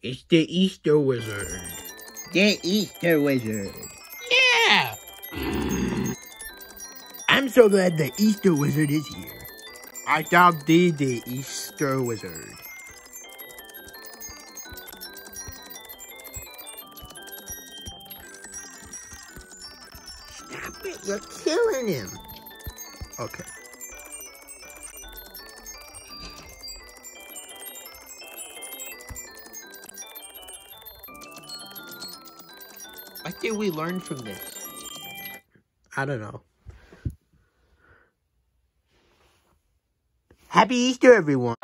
It's the Easter Wizard. The Easter Wizard. Yeah! I'm so glad the Easter Wizard is here. I dog thee the Easter Wizard. Stop it, you're killing him. Okay. I think we learned from this. I don't know. Happy Easter, everyone!